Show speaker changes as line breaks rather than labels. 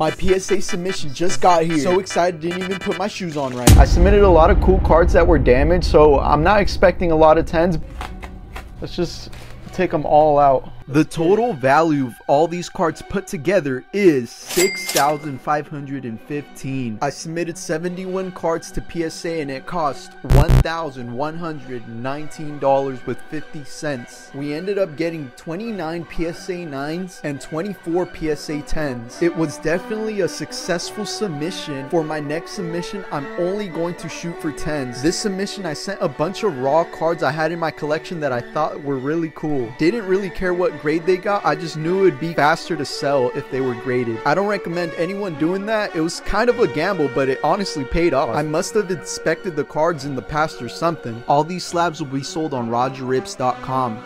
My PSA submission just got here. So excited, didn't even put my shoes on right.
I submitted a lot of cool cards that were damaged, so I'm not expecting a lot of 10s. Let's just take them all out.
The total value of all these cards put together is 6,515. I submitted 71 cards to PSA and it cost $1,119 with 50 cents. We ended up getting 29 PSA 9s and 24 PSA 10s. It was definitely a successful submission. For my next submission, I'm only going to shoot for 10s. This submission, I sent a bunch of raw cards I had in my collection that I thought were really cool. Didn't really care what grade they got. I just knew it would be faster to sell if they were graded. I don't recommend anyone doing that. It was kind of a gamble, but it honestly paid off. I must have inspected the cards in the past or something. All these slabs will be sold on rogerrips.com.